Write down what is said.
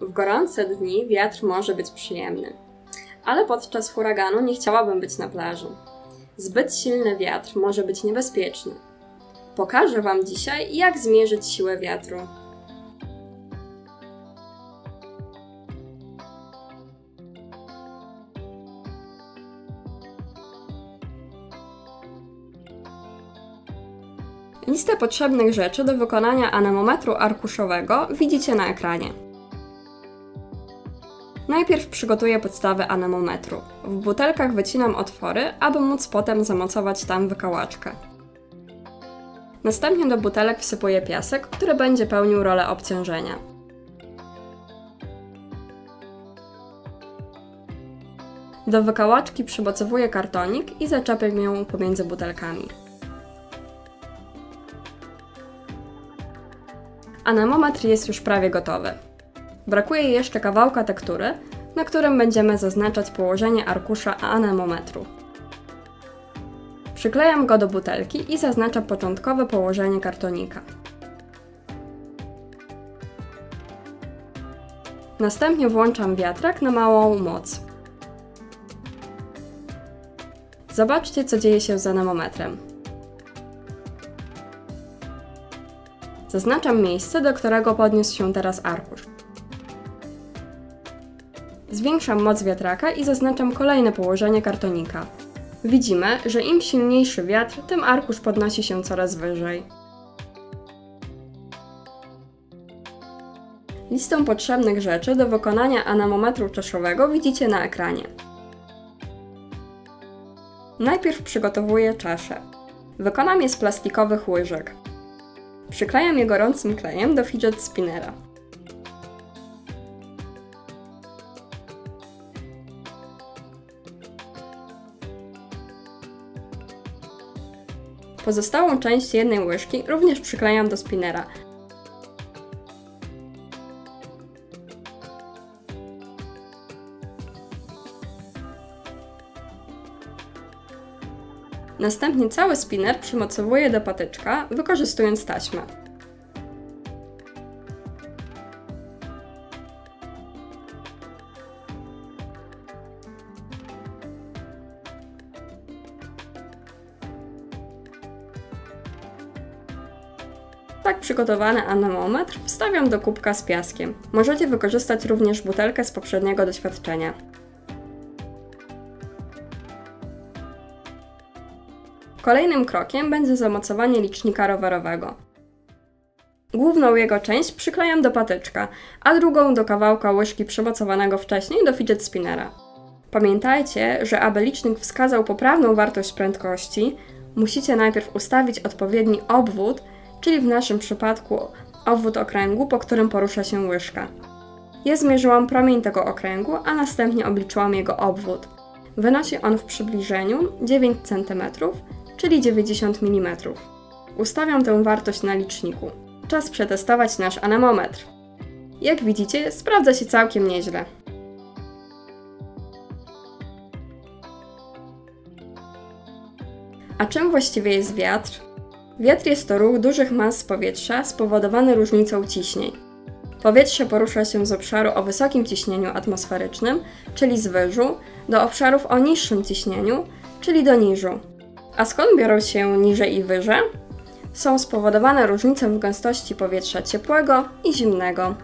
W gorące dni wiatr może być przyjemny, ale podczas huraganu nie chciałabym być na plaży. Zbyt silny wiatr może być niebezpieczny. Pokażę Wam dzisiaj, jak zmierzyć siłę wiatru. Listę potrzebnych rzeczy do wykonania anemometru arkuszowego widzicie na ekranie. Najpierw przygotuję podstawę anemometru. W butelkach wycinam otwory, aby móc potem zamocować tam wykałaczkę. Następnie do butelek wsypuję piasek, który będzie pełnił rolę obciążenia. Do wykałaczki przymocowuję kartonik i zaczepię ją pomiędzy butelkami. Anemometr jest już prawie gotowy. Brakuje jeszcze kawałka tektury, na którym będziemy zaznaczać położenie arkusza anemometru. Przyklejam go do butelki i zaznaczam początkowe położenie kartonika. Następnie włączam wiatrak na małą moc. Zobaczcie, co dzieje się z anemometrem. Zaznaczam miejsce, do którego podniósł się teraz arkusz. Zwiększam moc wiatraka i zaznaczam kolejne położenie kartonika. Widzimy, że im silniejszy wiatr, tym arkusz podnosi się coraz wyżej. Listę potrzebnych rzeczy do wykonania anemometru czaszowego widzicie na ekranie. Najpierw przygotowuję czaszę. Wykonam je z plastikowych łyżek. Przyklejam je gorącym klejem do fidget spinnera. Pozostałą część jednej łyżki również przyklejam do spinnera. Następnie cały spinner przymocowuję do patyczka, wykorzystując taśmę. Tak przygotowany anemometr wstawiam do kubka z piaskiem. Możecie wykorzystać również butelkę z poprzedniego doświadczenia. Kolejnym krokiem będzie zamocowanie licznika rowerowego. Główną jego część przyklejam do patyczka, a drugą do kawałka łyżki przymocowanego wcześniej do fidget spinnera. Pamiętajcie, że aby licznik wskazał poprawną wartość prędkości, musicie najpierw ustawić odpowiedni obwód, czyli w naszym przypadku obwód okręgu, po którym porusza się łyżka. Ja zmierzyłam promień tego okręgu, a następnie obliczyłam jego obwód. Wynosi on w przybliżeniu 9 cm, czyli 90 mm. Ustawiam tę wartość na liczniku. Czas przetestować nasz anemometr. Jak widzicie, sprawdza się całkiem nieźle. A czym właściwie jest wiatr? Wiatr jest to ruch dużych mas powietrza spowodowany różnicą ciśnień. Powietrze porusza się z obszaru o wysokim ciśnieniu atmosferycznym, czyli z wyżu, do obszarów o niższym ciśnieniu, czyli do niżu. A skąd biorą się niżej i wyżej? Są spowodowane różnicą w gęstości powietrza ciepłego i zimnego.